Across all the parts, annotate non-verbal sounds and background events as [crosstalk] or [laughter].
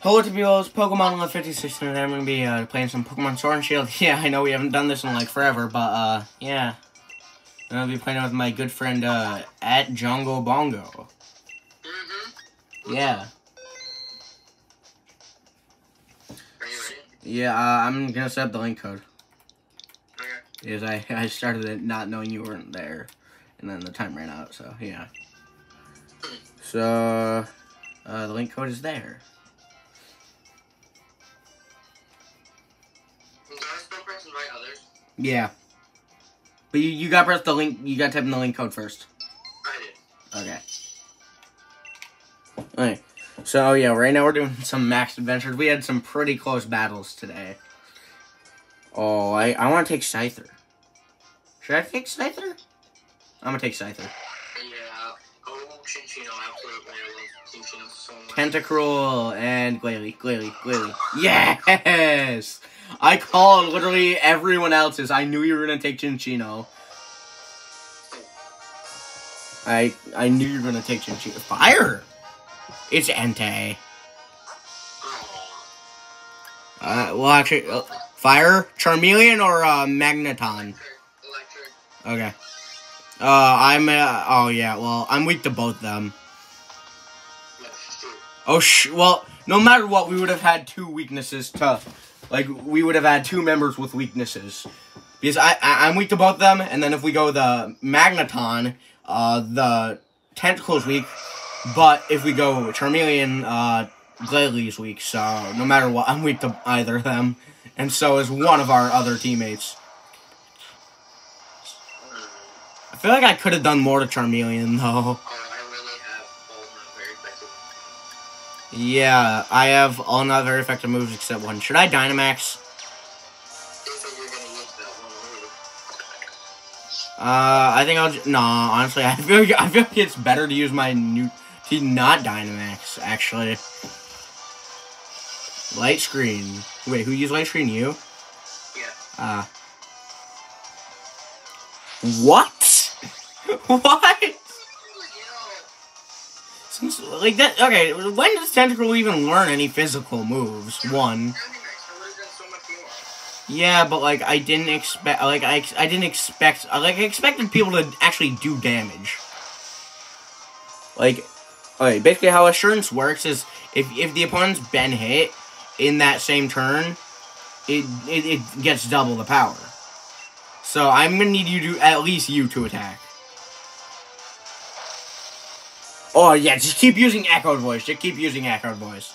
Hello to it's Pokemon Love 56 and I'm gonna be uh, playing some Pokemon Sword and Shield. [laughs] Yeah, I know we haven't done this in like forever, but uh, yeah. I'm gonna be playing with my good friend uh, at Jongo Bongo. Mm-hmm. Yeah. Are you ready? Yeah, uh, I'm gonna set up the link code. Okay. Because I, [laughs] I started it not knowing you weren't there. And then the time ran out, so yeah. So, uh, the link code is there. Yeah. But you, you gotta press the link, you gotta type in the link code first. I did. Okay. Alright. So, yeah, right now we're doing [laughs] some max adventures. We had some pretty close battles today. Oh, I, I want to take Scyther. Should I take Scyther? I'm gonna take Scyther. Tentacruel and Glalie, Glalie, Glalie. Yes! I called literally everyone else's. I knew you were gonna take Chinchino. I I knew you were gonna take Chinchino. Fire! It's Entei. Uh, well, actually, uh, Fire, Charmeleon, or uh, Magneton? Okay. Uh, I'm, uh, oh yeah, well, I'm weak to both them. Oh, sh- well, no matter what, we would have had two weaknesses to, like, we would have had two members with weaknesses. Because I, I I'm weak to both them, and then if we go the Magneton, uh, the Tentacle's weak, but if we go Charmeleon, uh, Glalie weak, so no matter what, [laughs] I'm weak to either of them. And so is one of our other teammates. I feel like I could have done more to Charmeleon, though. [laughs] Yeah, I have all not very effective moves except one. Should I Dynamax? They said you're gonna use that one move. Uh, I think I'll. J- nah, honestly, [laughs] I feel like, I feel like it's better to use my new to not Dynamax. Actually, light screen. Wait, who used light screen? You? Yeah. Uh. What? [laughs] what? Since like that. Okay, when does Tentacle even learn any physical moves? One. Yeah, but like I didn't expect like I I didn't expect like I expected people to actually do damage. Like, okay, basically how assurance works is if if the opponent's been hit in that same turn, it it, it gets double the power. So I'm gonna need you to at least you to attack. Oh yeah, just keep using echoed voice. Just keep using echoed voice.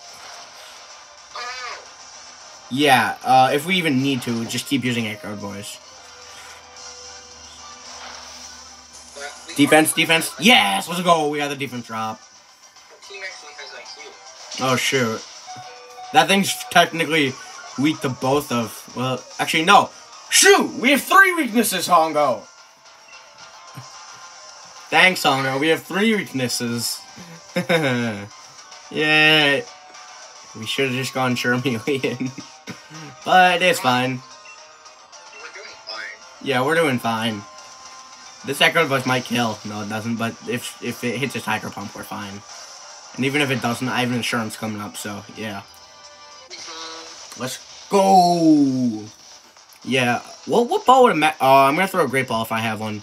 Yeah, uh, if we even need to, just keep using echoed voice. Defense, defense. Yes, let's go. We got the defense drop. Oh shoot, that thing's technically weak to both of. Well, actually no. Shoot, we have three weaknesses, Hongo. Thanks, Hongo. We have three weaknesses. [laughs] yeah. We should have just gone Charmeleon, [laughs] but it's fine. Yeah, we're doing fine. This Echo Voice might kill. No, it doesn't. But if if it hits a Tiger Pump, we're fine. And even if it doesn't, I have an insurance coming up. So yeah, let's go. Yeah. What what ball would a Oh, I'm gonna throw a great ball if I have one.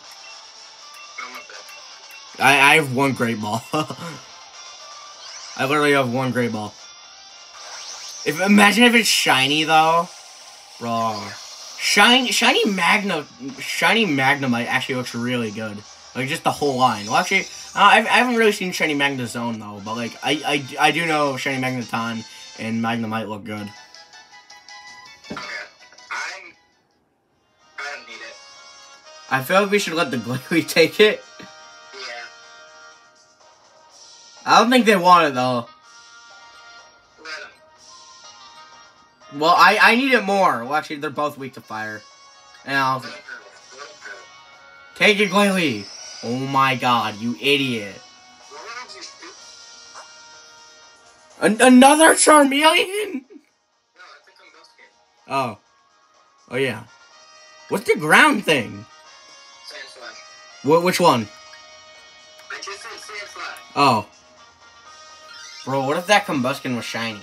I'm not bad. I I have one great ball. [laughs] I literally have one great ball. If imagine if it's shiny though, bro. Shiny shiny Magna shiny Magnemite actually looks really good. Like just the whole line. Well, actually, uh, I've, I haven't really seen shiny Magnezone though, but like I I, I do know shiny Magneton and Magnemite look good. Okay. I'm. I don't need it. I feel like we should let the Glalie [laughs] take it. I don't think they want it though. Well, I I need it more. Well, actually, they're both weak to fire. And I'll Let him have it. Let him have take it, Glalie. Oh my God, you idiot! What else you stupid? An- another Charmeleon? No, that's a Combusken. Oh. Oh, yeah. What's the ground thing? Sandslash. Wh- which one? I just said Sandslash. Oh. Bro, what if that Combusken was shiny?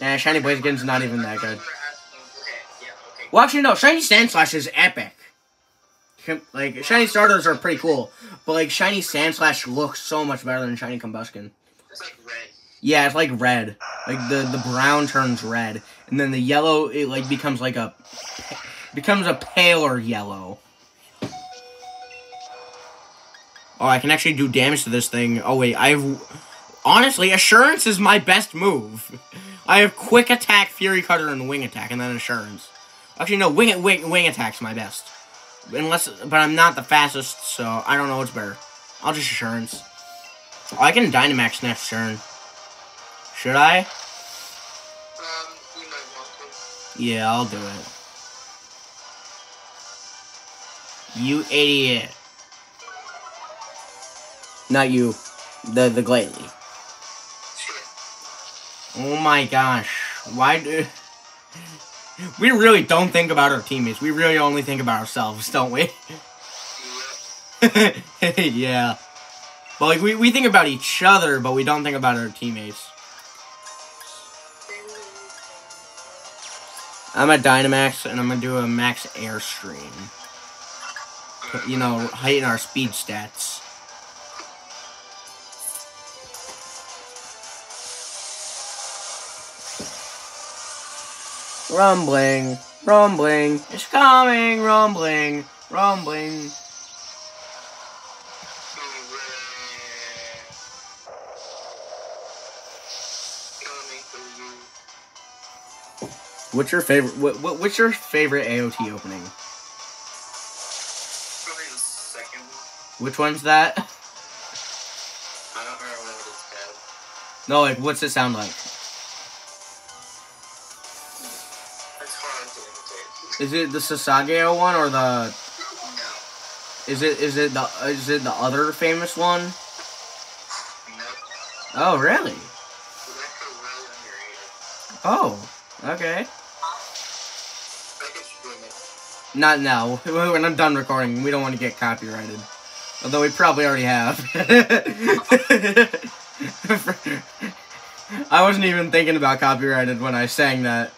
Yeah, Shiny Blaziken's not even that good. Well, actually, no. Shiny Sandslash is epic. Like, Shiny Starters are pretty cool. But, like, Shiny Sandslash looks so much better than Shiny red. Yeah, it's like red. Like, the, the brown turns red. And then the yellow, it, like, becomes like a... Becomes a paler yellow. Oh, I can actually do damage to this thing. Oh, wait, I have... Honestly, Assurance is my best move. [laughs] I have Quick Attack, Fury Cutter, and Wing Attack, and then Assurance. Actually, no, Wing, wing, wing Attack's my best. Unless, but I'm not the fastest, so I don't know what's better. I'll just Assurance. Oh, I can Dynamax next turn. Should I? Um, you might want to. Yeah, I'll do it. You idiot. Not you. The the Glalie. Oh my gosh. Why do We really don't think about our teammates. We really only think about ourselves, don't we? [laughs] Yeah. But like we, we think about each other, but we don't think about our teammates. I'm a Dynamax and I'm gonna do a max airstream. You know, heighten our speed stats. Rumbling, rumbling, it's coming, rumbling, rumbling. Coming for you. What's your favorite? What, what what's your favorite AOT opening? Probably the second one. Which one's that? I don't remember what it's called. No, like what's it sound like? Is it the Sasageyo one or the? No. Is it is it the is it the other famous one? Nope. Oh really? It's actually really underrated. Oh okay. I could stream it. Not now. [laughs] When I'm done recording, we don't want to get copyrighted. Although we probably already have. [laughs] I wasn't even thinking about copyrighted when I sang that.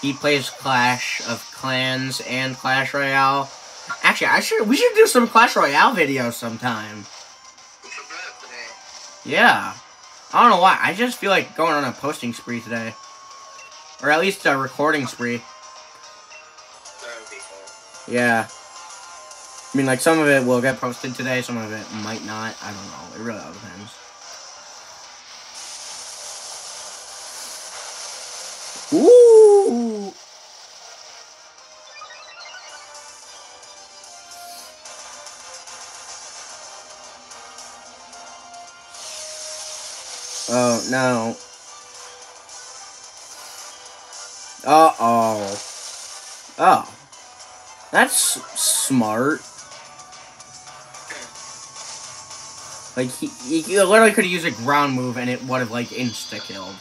He plays Clash of Clans and Clash Royale. Actually, I should we should do some Clash Royale videos sometime. Yeah. I don't know why. I just feel like going on a posting spree today. Or at least a recording spree. Yeah. I mean, like, some of it will get posted today, some of it might not. I don't know. It really all depends. Oh, no. Uh-oh. Oh. That's smart. Like, he, he, he literally could have used a ground move and it would have, like, insta-killed.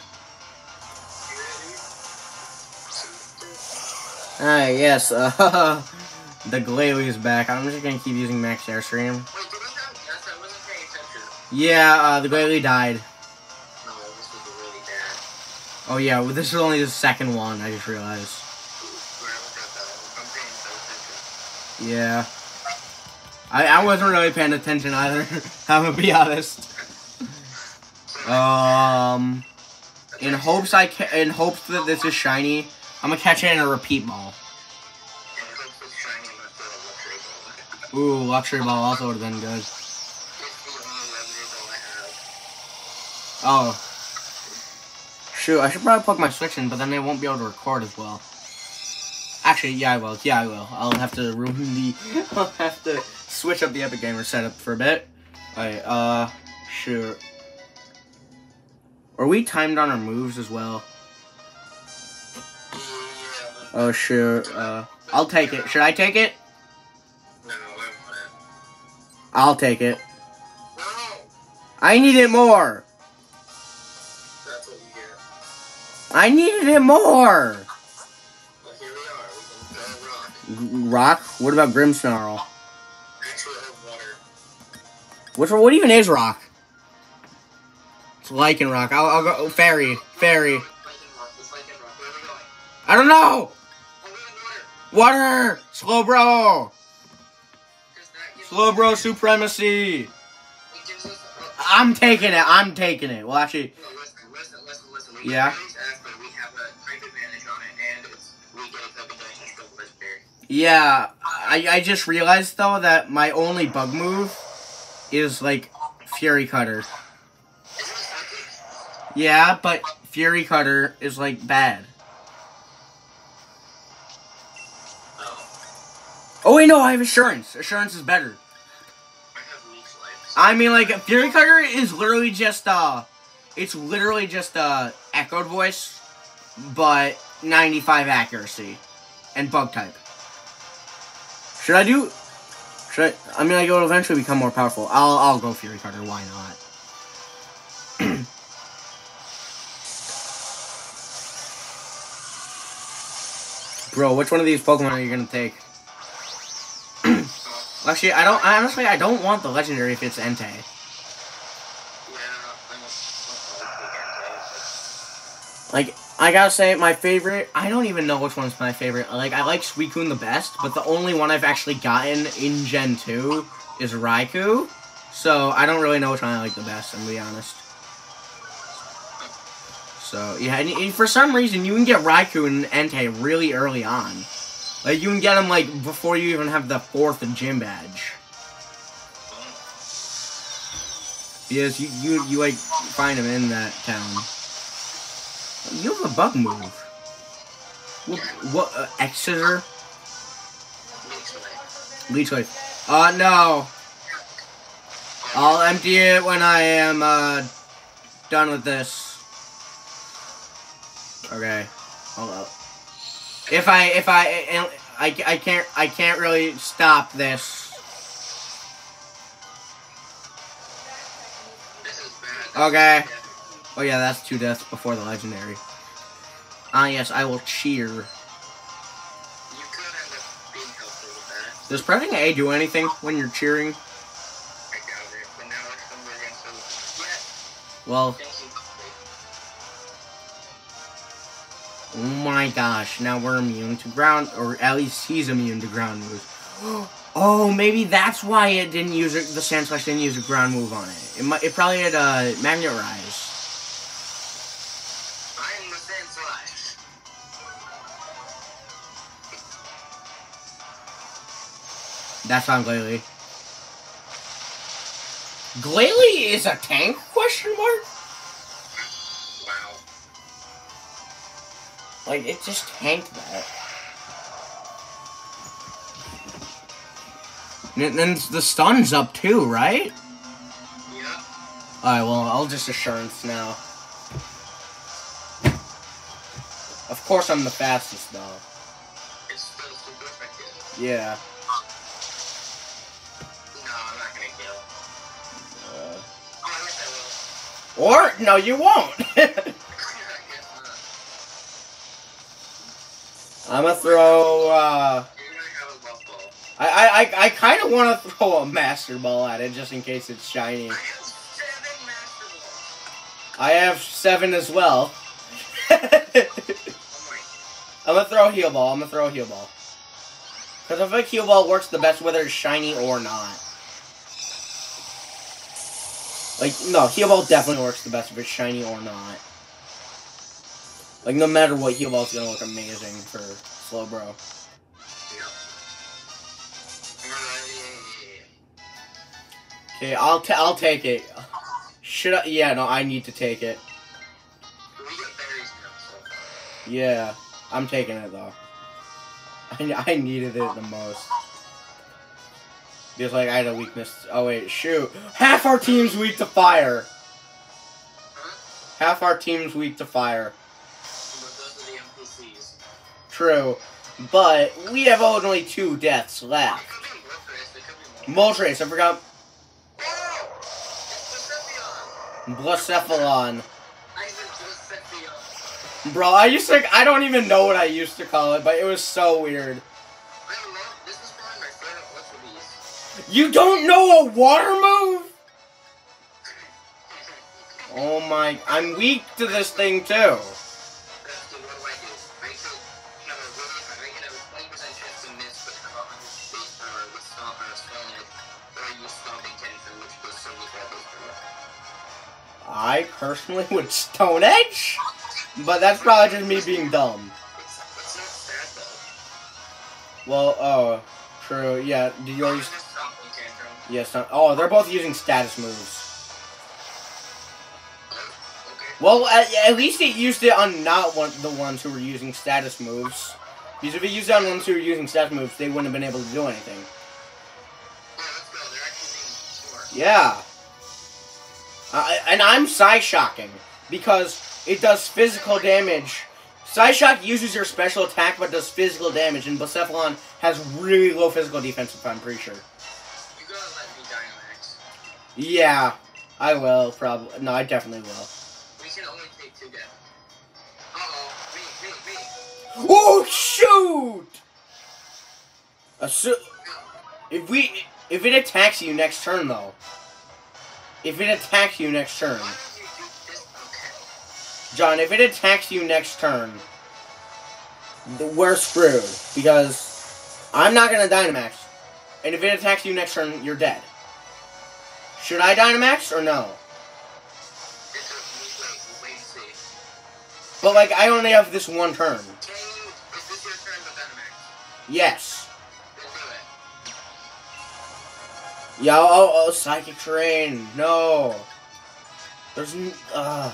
Ah, yes, uh, [laughs] the Glalie is back. I'm just gonna keep using Max Airstream. Wait, did we have yes? I wasn't paying attention. Yeah, uh, the Glalie died. Oh, yeah, well, this is only the second one, I just realized. Yeah. I, I wasn't really paying attention either, [laughs] I'm gonna be honest. Um, in hopes I ca- in hopes that this is shiny, I'm gonna catch it in a repeat ball. Ooh, luxury ball also would have been good. Oh. Shoot, I should probably plug my Switch in, but then I won't be able to record as well. Actually, yeah, I will. Yeah, I will. I'll have to ruin the. [laughs] I'll have to switch up the Epic Gamer setup for a bit. Alright, uh, Sure. Are we timed on our moves as well? Oh, sure. Uh, I'll take it. Should I take it? I'll take it. I need it more. I needed it more. Here we are. Can. Rock? What about Grimmsnarl? Have what even is rock? It's Lycanroc. I'll, I'll go oh, fairy, fairy. Rock. Rock. Going? I don't know. Water. Slowbro, slow bro supremacy. I'm taking it. I'm taking it. Well, actually, Yeah. Yeah. I I just realized though that my only bug move is like Fury Cutter. Yeah, but Fury Cutter is like bad. Oh, wait, no, I have Assurance. Assurance is better. I mean, like Fury Cutter is literally just uh, it's literally just uh, echoed voice, but 95 accuracy, and bug type. Should I do? Should I? I mean, I will eventually become more powerful. I'll I'll go Fury Cutter. Why not? [clears throat] Bro, which one of these Pokemon are you gonna take? [clears throat] Actually, I don't. Honestly, I don't want the legendary if it's Entei. Like, I gotta say, my favorite. I don't even know which one's my favorite. Like, I like Suicune the best, but the only one I've actually gotten in Gen 2 is Raikou. So, I don't really know which one I like the best, I'm gonna be honest. So, yeah, and, and for some reason, you can get Raikou and Entei really early on. Like, you can get them, like, before you even have the fourth gym badge. Yes, you, you, you like, find them in that town. You have a bug move. What? What? Uh, scissor? leech life. Uh, no. I'll empty it when I am uh done with this. Okay. Hold up. If I if I I, I can't I can't really stop this. This is. Okay. Oh yeah, that's two deaths before the legendary. Ah yes, I will cheer. You could end up being helpful with that. Does pressing A do anything when you're cheering? I doubt it. But now it's somewhere against the. Yeah. Well, Oh my gosh, now we're immune to ground, or at least he's immune to ground moves. [gasps] Oh, maybe that's why it didn't use the Sand Slash didn't use a ground move on it. It, might, it probably had uh, Magnet Rise. That's on Glalie. Glalie is a tank? Question mark? Wow. Like, it just tanked that. And then the stun's up too, right? Yep. Alright, well, I'll just assurance now. Of course I'm the fastest, though. It's still super effective. Yeah. Or, no, you won't! [laughs] I'm gonna throw, uh... I, I, I, kind of want to throw a Master Ball at it, just in case it's shiny. I have seven as well. [laughs] I'm gonna throw a heal ball. I'm gonna throw a heal ball. Because I like heal ball works the best whether it's shiny or not. Like, no, heal ball definitely works the best if it's shiny or not. Like, no matter what, heal ball's gonna look amazing for Slowbro. Okay, I'll ta- I'll take it. Should I? Yeah, no, I need to take it. Yeah, I'm taking it though. [laughs] I, I needed it the most. Because like I had a weakness. Oh wait, shoot! Half our team's weak to fire. Half our team's weak to fire. But those are the NPCs. True, but we have only two deaths left. Moltres, it could be more. Moltres, I forgot. It's Blacephalon! Blacephalon. I said Blacephalon. Bro, I used to. I don't even know what I used to call it, but it was so weird. You don't know a water move? Oh my, I'm weak to this thing too. I personally [laughs] would Stone Edge, but that's probably just me being dumb. Well, oh, true. Yeah, do you already? Just stomping tantrum. Yes. not oh, they're both using status moves. Well, at, at least it used it on not one, the ones who were using status moves. Because if it used it on ones who were using status moves, they wouldn't have been able to do anything. Yeah, let's go. They're actually being smart. Yeah. Uh, and I'm Psyshocking because it does physical damage. Psyshock uses your special attack but does physical damage, and Blacephalon has really low physical defense, if I'm pretty sure. Yeah, I will, probably. No, I definitely will. We can only take two deaths. Uh oh, me, me, me. Oh, shoot! Assu- if we. If it attacks you next turn, though. If it attacks you next turn. Why did you do this? Okay. John, if it attacks you next turn, we're screwed because I'm not gonna Dynamax, and if it attacks you next turn, you're dead. Should I Dynamax or no? But like, I only have this one turn. Yes. Yeah. Oh, oh, psychic terrain. No. There's. Uh,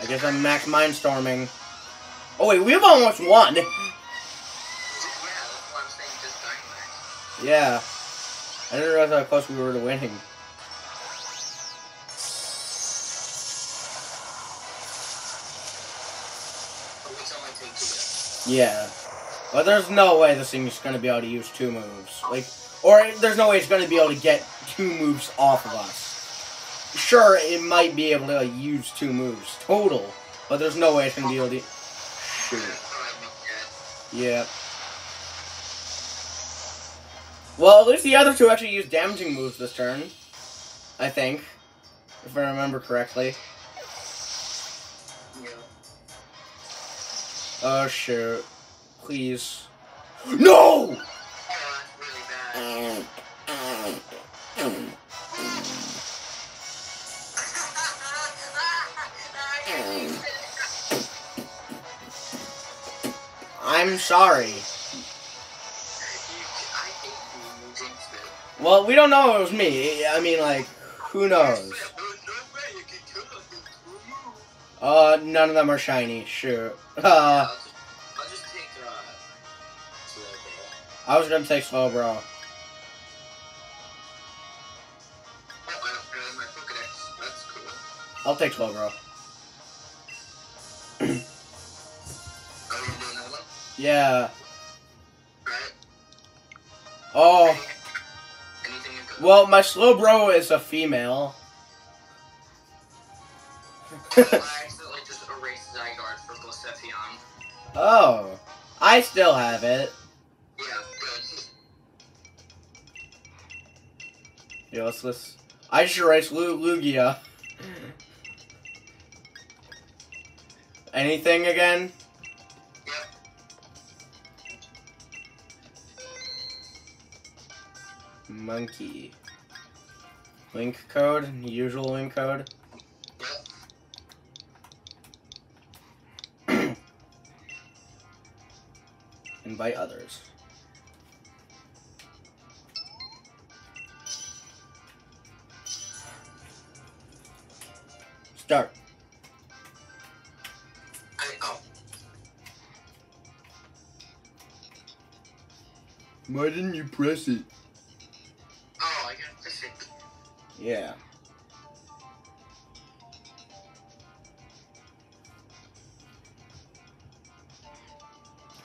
I guess I'm max mindstorming. Oh wait, we've almost won. [laughs] Yeah. I didn't realize how close we were to winning. Yeah. But there's no way this thing's gonna be able to use two moves. Like, or there's no way it's gonna be able to get two moves off of us. Sure, it might be able to use two moves total, but there's no way it's gonna be able to. Shoot. Yeah. Well, at least the other two actually used damaging moves this turn. I think. If I remember correctly. Oh, shoot. Please. No! Really. I'm sorry. Well, we don't know it was me. I mean, like, who knows? Uh, none of them are shiny. Shoot. Uh, I'll just, I'll just take, uh. I was gonna take Slowbro. Oh, I upgraded my Pokedex. That's cool. I'll take Slowbro. Are we gonna one? Yeah. Right? Oh. Anything. Well, my Slowbro is a female. Oh. I still have it. Yeah, let's let's. I just erased Lu- Lugia. Anything again? Monkey. Link code, usual link code. Invite others. Start. Oh. Why didn't you press it? Oh, I got this. it. Yeah.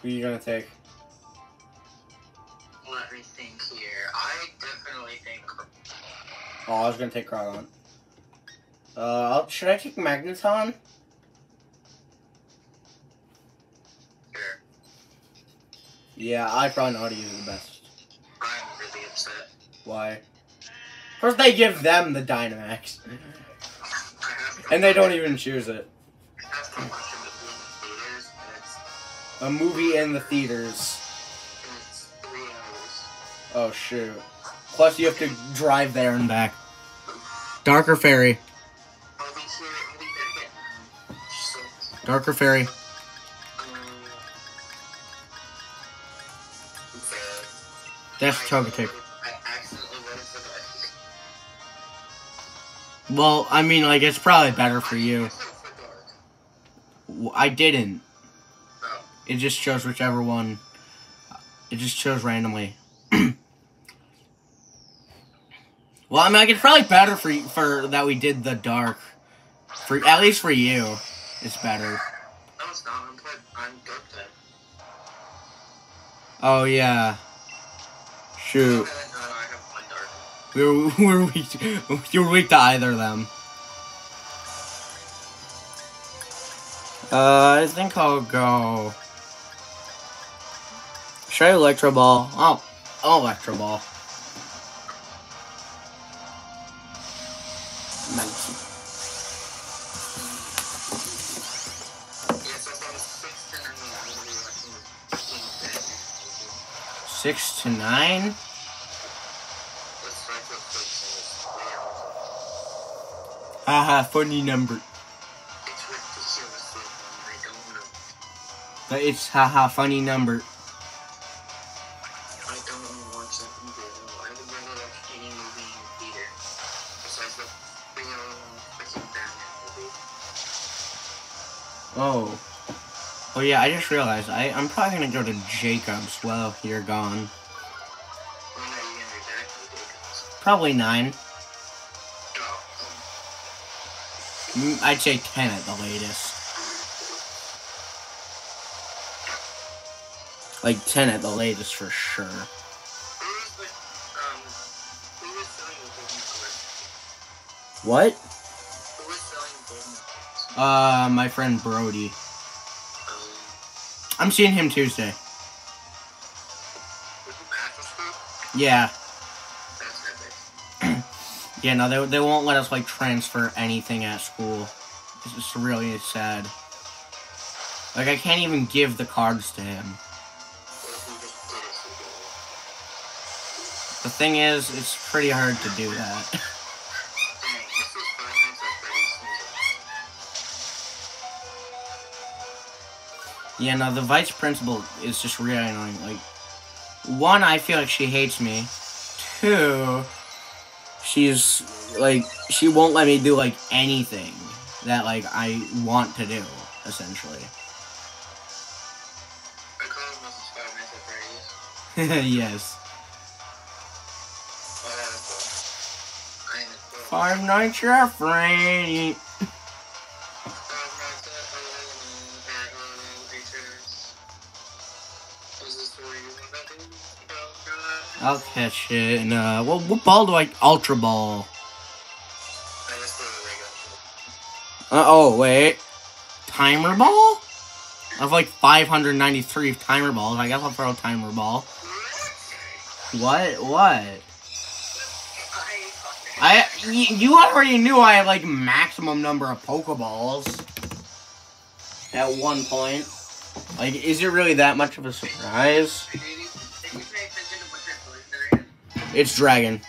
Who are you gonna take? Oh, I was gonna take Crawdaunt. Uh, should I take Magneton? Sure. Yeah, I probably know how to use it the best. I'm really upset. Why? Of course, they give them the Dynamax, and they don't even choose it. I have to watch a movie in the theaters, and it's, A movie in the theaters. and it's three hours. Oh shoot! Plus, you have to drive there and back. Again. Fairy. Darker Fairy. That's the Well, I mean, like, it's probably better for you. I didn't. It just chose whichever one. It just chose randomly. [clears throat] well, I mean, like, it's probably better for for that we did the dark. For at least for you, it's better. No, it's not. I'm put. I'm dark type. Oh yeah. Shoot, Okay, no, no, I have one dark. we were, we [laughs] were weak. To, [laughs] you were weak to either of them. Uh, I think I'll go. Should I Electro Ball? Oh, oh, Electro Ball. And it's three hours. Haha, funny number. But it's haha, funny number. Yeah, I just realized I, I'm probably gonna go to Jacob's while you're gone. Probably nine. Mm, I'd say ten at the latest. Like ten at the latest for sure. What? Uh, my friend Brody. I'm seeing him Tuesday. with the after school? Yeah. [clears throat] Yeah, no, they, they won't let us like transfer anything at school. It's just really sad. Like I can't even give the cards to him. What if we just did it so good? The thing is, it's pretty hard to do that. [laughs] yeah, no, the vice principal is just really annoying. Like, one, I feel like she hates me. Two, she's like, she won't let me do like anything that like I want to do, essentially. I call it [laughs] Mrs. Five Nights at Freddy's. [laughs] I'll catch it. And, uh, what, what ball do I. Ultra Ball. Uh oh, wait. Timer Ball? I have like 593 timer balls. I guess I'll throw a timer ball. What? What? I you already knew I had like maximum number of Pokeballs at one point. Like, is it really that much of a surprise? It's Dragon.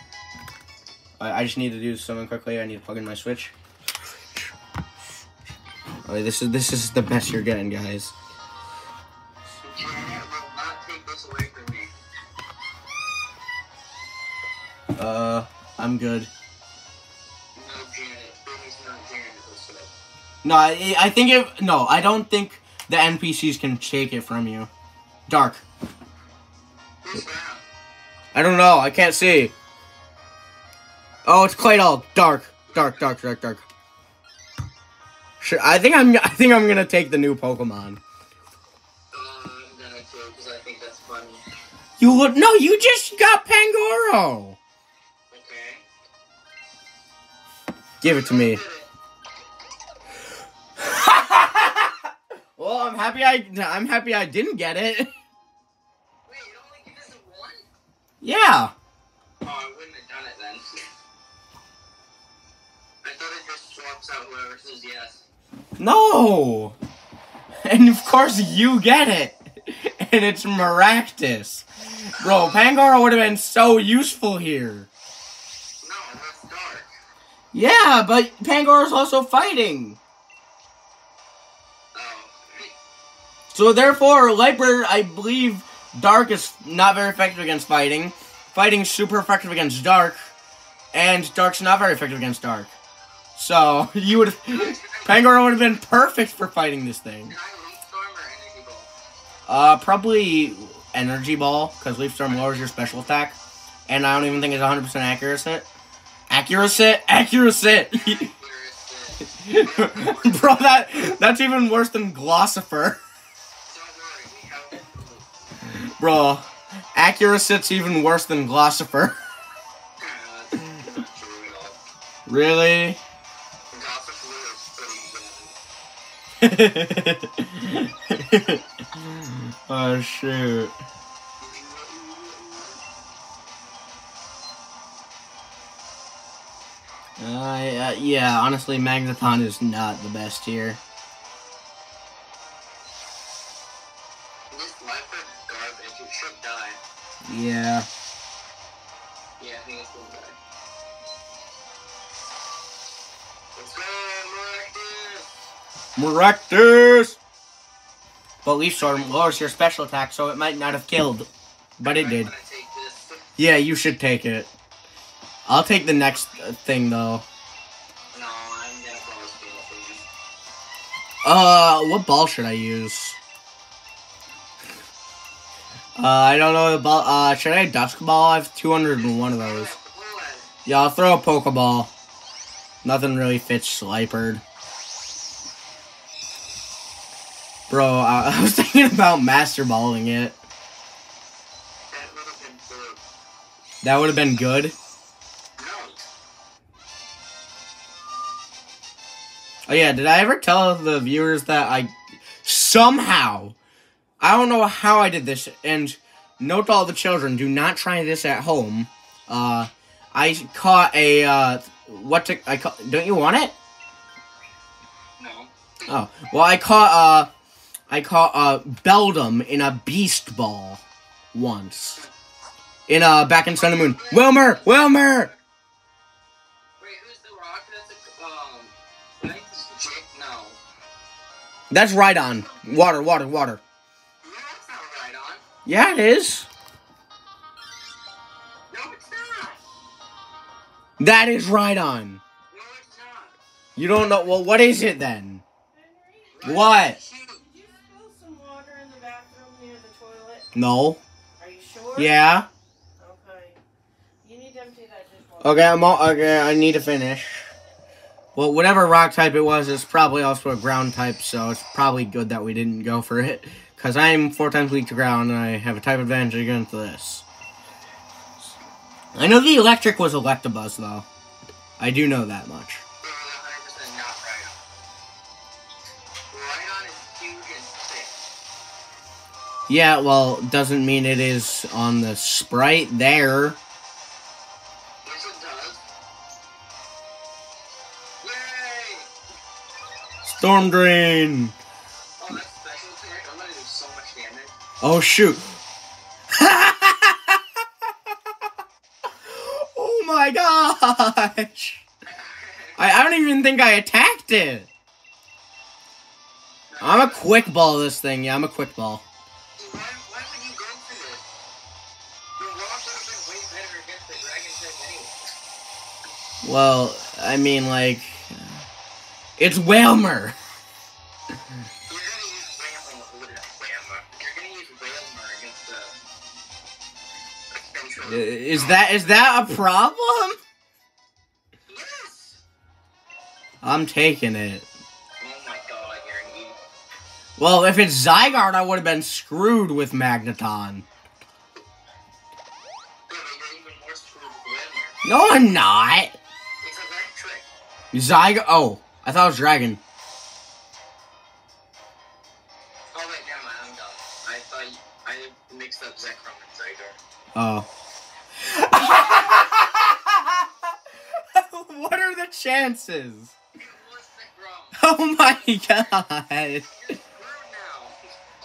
I, I just need to do something quickly. I need to plug in my Switch. Okay, this is this is the best you're getting, guys. Janet will not take this away from me. Uh, I'm good. No, Janet. Please not Janet this way. No, I, I think it. No, I don't think the NPCs can take it from you. Dark. I don't know. I can't see. Oh, it's Claydol. Dark, dark, dark, dark, dark. Sure, I think I'm. I think I'm gonna take the new Pokemon. You look. No, you just got Pangoro. Okay. Give it to me. [laughs] Well, I'm happy. I. I'm happy I didn't get it. [laughs] Yeah. Oh, I wouldn't have done it then. I thought it just swaps out whoever says yes. No! [laughs] And of course you get it! [laughs] And it's Maractus. Bro, Pangoro would have been so useful here. No, that's dark. Yeah, but Pangoro's also fighting. So therefore, Lightbird, I believe, Dark is not very effective against fighting. Fighting's super effective against Dark. And Dark's not very effective against Dark. So, [laughs] you would Pangoro would have been perfect for fighting this thing. Uh, probably Energy Ball, because Leaf Storm lowers your special attack. And I don't even think it's 100% accuracy. Accuracy? Accuracy! [laughs] Bro, that that's even worse than Glossifer. Bro, Accuracy's even worse than Glossifer. [laughs] Really? [laughs] Oh, shoot. Uh, yeah, honestly, Magneton is not the best here. Yeah. Yeah, I think it's gonna die. Let's go, Maractus! Maractus! But Leaf Storm lowers your special attack, so it might not have killed. But it did. when I take this. [laughs] Yeah, you should take it. I'll take the next uh, thing, though. No, I'm gonna call this game. Uh, what ball should I use? Uh, I don't know about. Uh, should I Dusk Ball? I have 201 of those. Yeah, I'll throw a Pokeball. Nothing really fits Slipperd. Bro, I, [laughs] was thinking about Master Balling it. That would have been good. Oh yeah, did I ever tell the viewers that I somehow I don't know how I did this and note to all the children, do not try this at home. Uh I caught a uh what to I caught don't you want it? No. Oh. Well I caught uh I caught uh Beldum in a beast ball once. In uh back in Sun and Moon. Wailmer! Wailmer! Wait, who's the rock that's a, um, I think this is Jake? No. That's Rhydon. Water, water, water. Yeah it is. No, it's not. That is Rhydon. No, it's not. You don't know. Well, what is it then? Right What? on is huge. Did you spill some water in the bathroom near the toilet? No. Are you sure? Yeah. Okay. You need to empty that dishwasher. Okay. I'm all, okay. I need to finish. Well, whatever rock type it was, it's probably also a ground type, so it's probably good that we didn't go for it. Because I'm four times weak to ground, and I have a type advantage against this. I know the electric was Electabuzz, though. I do know that much. You're 100% not Rhydon. Right on is huge and thick. Yeah, well, doesn't mean it is on the sprite there. Yes! Storm Drain. Oh shoot. [laughs] oh my gosh. I, I don't even think I attacked it. I'm a quick ball this thing. Yeah, I'm a quick ball. Well, I mean like it's Wailmer. Is that is that a problem? Yes! I'm taking it. Oh my god, you're. Well, if it's Zygarde, I would have been screwed with Magneton. Yeah, but you're even more screwed with Wailmer. No, I'm not. It's electric. Zygarde. Oh, I thought it was Dragon. What are the chances? Oh my god.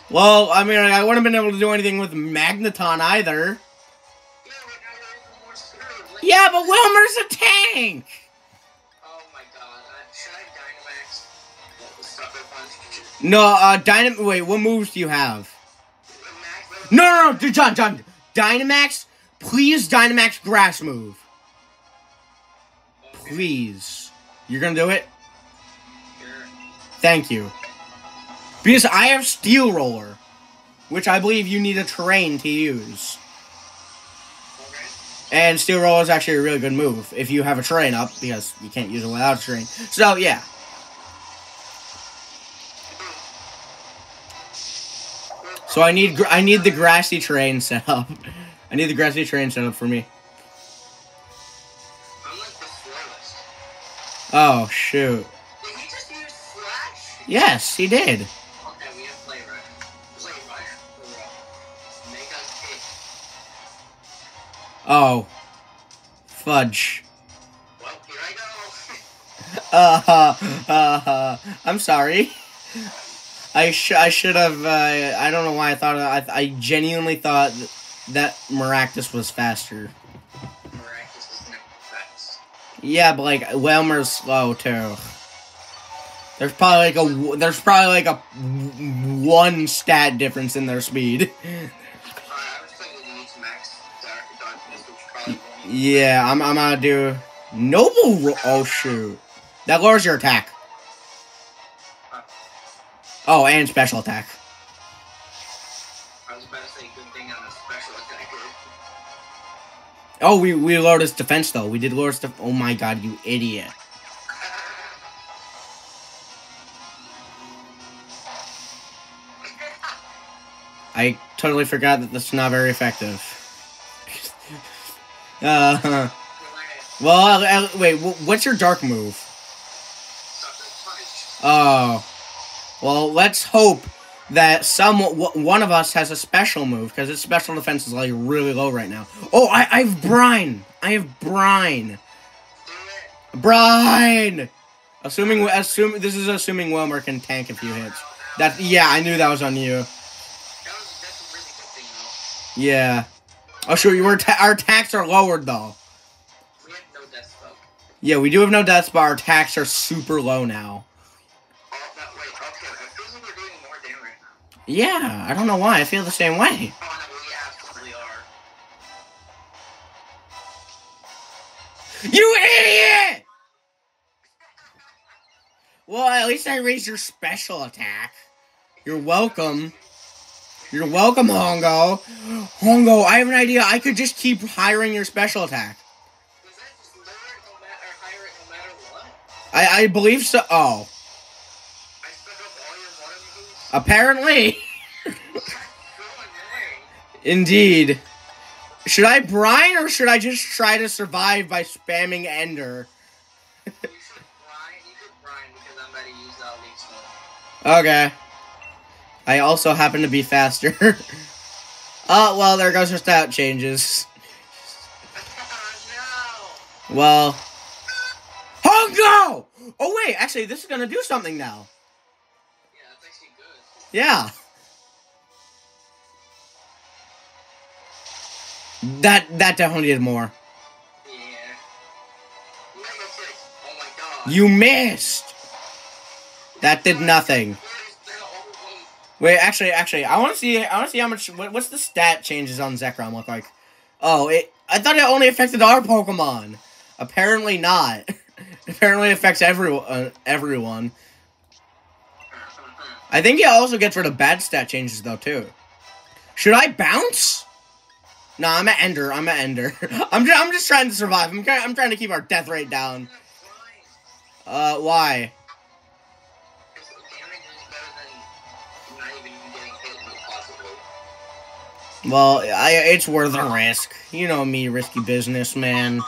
Well, I mean, I wouldn't have been able to do anything with Magneton either. Yeah, but now you're even more screwed. Like- Yeah, but Wailmer's a tank. Oh my god. Uh, should I Dynamax? What was Sucker No, uh, Dynam. Wait, what moves do you have? No, no, no, dude, John, John. Dynamax, please, Dynamax grass move. Please. You're gonna do it? sure. Thank you. Because I have Steel Roller, which I believe you need a terrain to use. Okay. And Steel Roller is actually a really good move if you have a terrain up, because you can't use it without a terrain. So, yeah. So I need gr- I need the grassy terrain set up. [laughs] I need the grassy terrain set up for me. Oh shoot. Yes, he did. Oh. Fudge. Well, I go. Uh, uh, I'm sorry. I sh- I should have. Uh, I don't know why I thought. I I genuinely thought that Maractus was faster. Yeah, but like Wailmer's slow too. There's probably like a there's probably like a one stat difference in their speed. [laughs] Yeah, I'm I'm gonna do noble. Ro- oh shoot, that lowers your attack. Oh, and special attack. Oh, we we lowered his defense though. We did lower his Oh my god, you idiot! I totally forgot that this is not very effective. [laughs] uh, well, uh, uh, wait, wh- what's your dark move? Oh, well, let's hope that some one of us has a special move because its special defense is like really low right now. Oh, I, I have brine. I have brine. Brine. Assuming assuming this is assuming Wailmer can tank a few hits. That yeah, I knew that was on you. That was, that's a really good thing, though. Yeah. Oh sure, you were ta- our attacks are lowered though. We have no death spell. Yeah, we do have no death but our attacks are super low now. Yeah, I don't know why. I feel the same way. No, we absolutely are. You idiot! Well, at least I raised your special attack. You're welcome. You're welcome, Hongo. Hongo, I have an idea. I could just keep hiring your special attack. Was that just lower no matter, or higher it no matter what? I, I believe so. Oh, apparently. That's so annoying. Indeed. Should I brine or should I just try to survive by spamming Endure? You should grind, you could grind because I'm about to use leaf smoke. Okay. I also happen to be faster. oh, [laughs] well, there goes her stat changes. no! [laughs] Well. Hongo! Oh, wait, actually, this is gonna do something now. Yeah. That that definitely did more. You missed. That did nothing. Wait, actually, actually, I want to see. I want to see how much. What, what's the stat changes on Zekrom look like? Oh, it. I thought it only affected our Pokemon. Apparently not. [laughs] Apparently affects everyone. Uh, everyone. I think he also gets rid of bad stat changes though too. Should I bounce? No, I'm at Endure. I'm at Endure. [laughs] I'm just, I'm just trying to survive. I'm I'm trying to keep our death rate down. Uh, why? Well, I, it's worth a risk. You know me, risky businessman.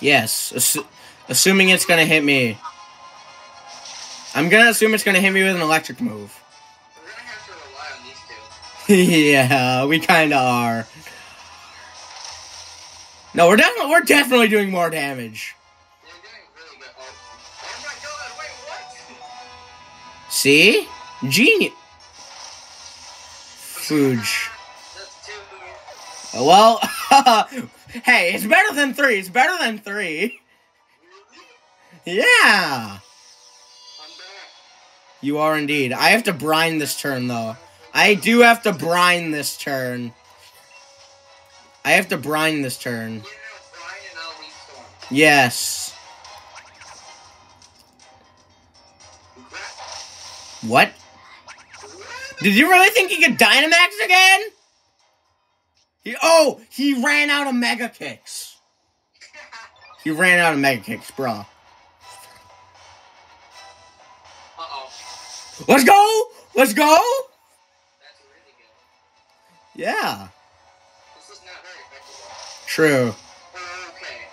Yes, assu- assuming it's gonna hit me. I'm gonna assume it's gonna hit me with an electric move. We're gonna have to rely on these two. [laughs] yeah, we kinda are. No, we're definitely we're definitely doing more damage. See? Genius. Fooge. Oh, well, [laughs] hey, it's better than three. It's better than three. [laughs] Yeah. You are indeed. I have to brine this turn, though. I do have to brine this turn. I have to brine this turn. Yes. What? Did you really think he could Dynamax again? He, oh, he ran out of Mega Kicks. He ran out of Mega Kicks, bro. Let's go! Let's go! That's really good. Yeah. True. Oh, okay.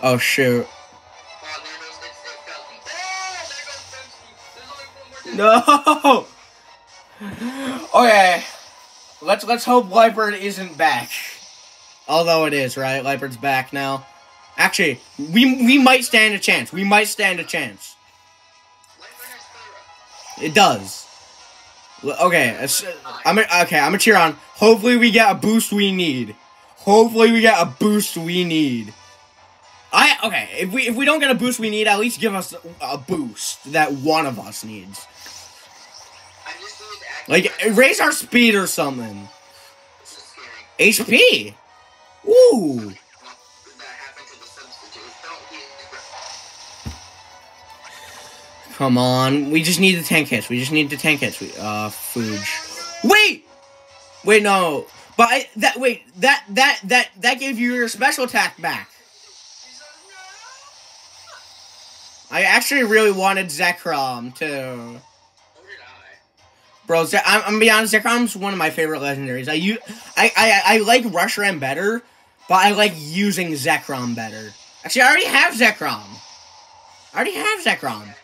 Oh, shoot. Oh, goes. No. Okay. Let's let's hope Lightbird isn't back. Although it is, right? Lightbird's back now. Actually, we we might stand a chance. We might stand a chance. It does. Okay, I'm a, okay. I'm gonna cheer on. Hopefully, we get a boost we need. Hopefully, we get a boost we need. I okay. If we if we don't get a boost we need, at least give us a boost that one of us needs. Like raise our speed or something. HP. Ooh. Come on. We just need the tank hits. We just need the tank hits. We uh Fuge. Wait! Wait, no. But I, that wait, that that that that gave you your special attack back. I actually really wanted Zekrom to So I. Bro, I'm, I'm gonna be honest, Zekrom's one of my favorite legendaries. I, I, I, I like Reshiram better, but I like using Zekrom better. Actually, I already have Zekrom. I already have Zekrom.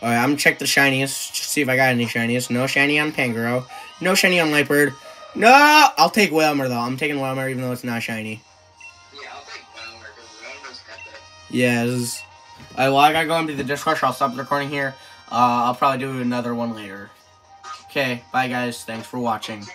Alright, I'm gonna check the shiniest, see if I got any shiniest. No shiny on Pangoro. No shiny on Lightbird. No! I'll take Wailmer, though. I'm taking Wailmer, even though it's not shiny. Yeah, I'll take Wailmer because Wailmer's epic. Yes. Alright, well, I gotta go into the Discord, so I'll stop recording here. Uh, I'll probably do another one later. Okay, bye, guys. Thanks for watching.